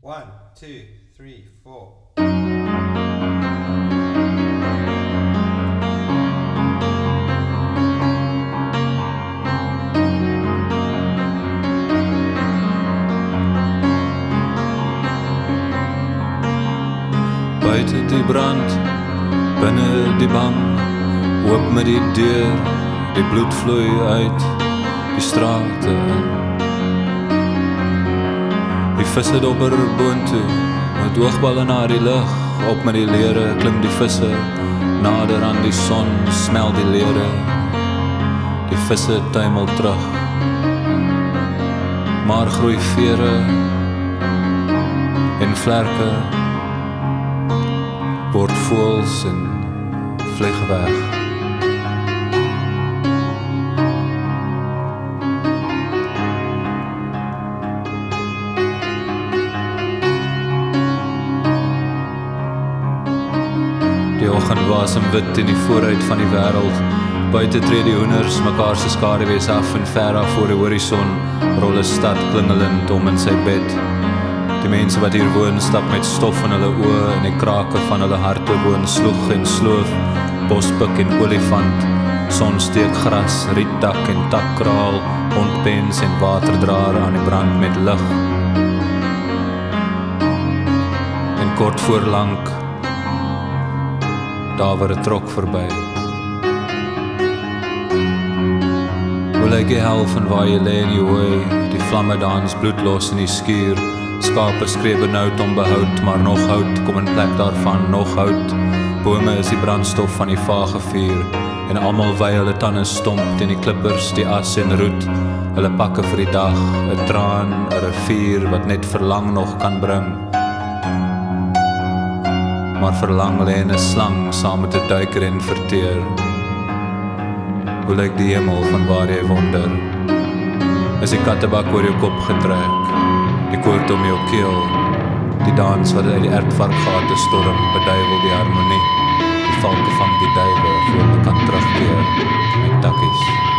One, two, three, four. Buite die brand, binne die bang, oop met die deur, die bloed vloei uit die strate. Die visse dobber boontoe, met oogballe na die lug, op met die lere klim die visse, nader aan die son smel die lere. Die visse tuimel terug. Maar groei vere en vlerke word voels en vlieg weg. Oggend was in wit in die vooruit van die wêreld. Buite tree die hoenders mekaar se skaduwees af en ver af voor die horison rol 'n stad klingelend om in sy bed. Die mense wat hier woon stap met stof in hulle oë en die krake van hulle harte woon sloeg en sloof, bospik en olifant, sonsteek gras, rietdak en takkraal, hondpens en waterdraer aan die brand met lig. En kort voor lank daar waar 'n trok verby. Hoe lyk die hel van waar jy lê in die hooi, die vlamme dans bloedlos in die skuur. Skape skree benoud om behoud, maar nog hout kom in plek daarvan, nog hout. Bome is die brandstof van die vage vuur en almal wy hulle tande stomp teen die klippers, die as en roet. Hulle pakke vir die dag, 'n traan, 'n rivier wat net verlang nog kan bring. Maar verlang lê in 'n slang saam met 'n duiker en verteer. Hoe lyk die hemel van waar jy wonder? Is die kattebak oor jou kop getrek? Die koord om jou keel? Die dans wat uit die ertvarkgate storm, beduiwel die harmonie. Die valke vang die duwe voor hulle kan terugkeer met takkies.